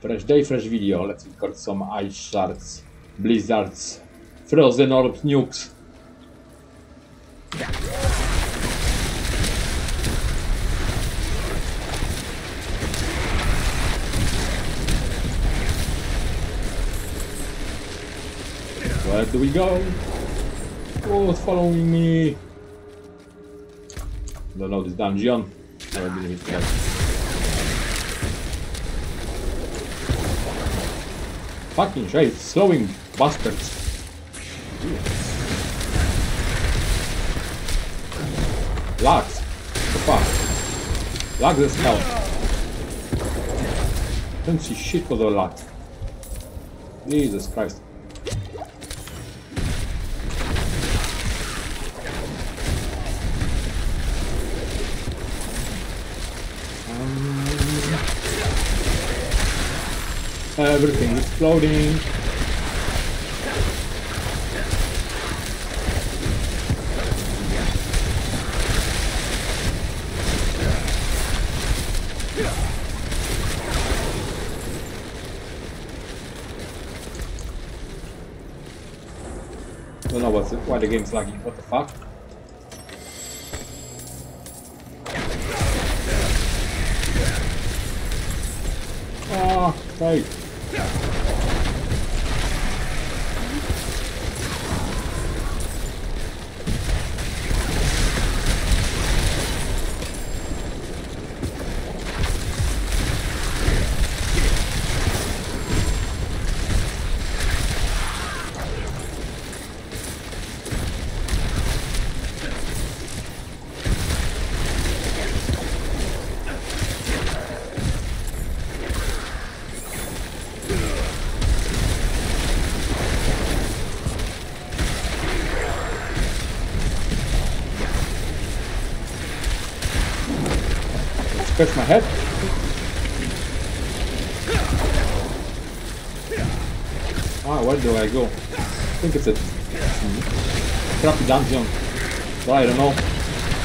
Fresh day, fresh video. Let's record some ice shards, blizzards, frozen orb nukes. Where do we go? Who's following me? Don't know this dungeon. Fucking shit, slowing bastards. Lags. The fuck? Lags as hell. Don't see shit for the lag. Jesus Christ. Everything exploding. Don't know what's why the game's lagging. What the fuck? Ah, right. Yeah. Scratch my head. Ah, where do I go? I think it's a crappy dungeon. But I don't know.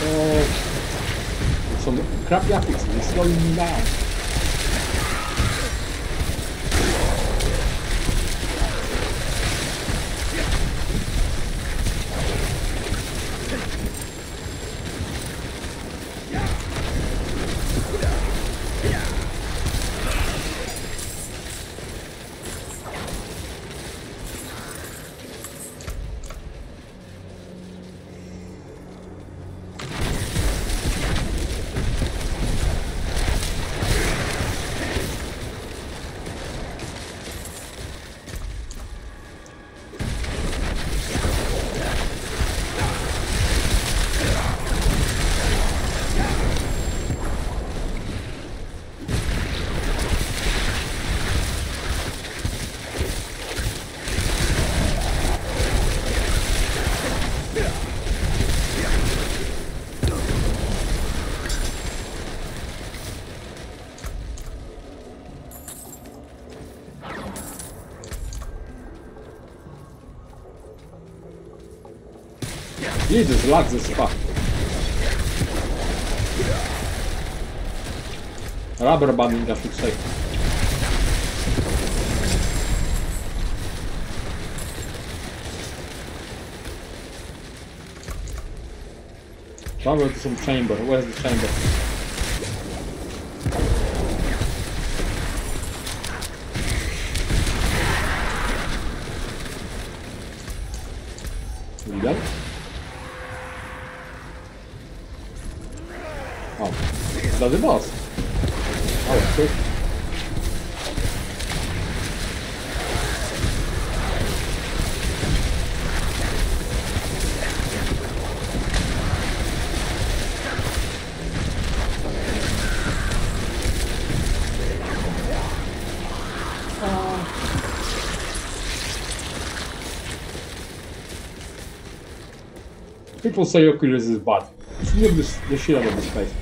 Oh, some crap graphics is slowing me down. Jesus, lags as fuck. Rubber banding I should say. Travel to some chamber. Where's the chamber? We got? The boss. Oh, cool. People say Oculus is bad. It's the, the shit out of this place.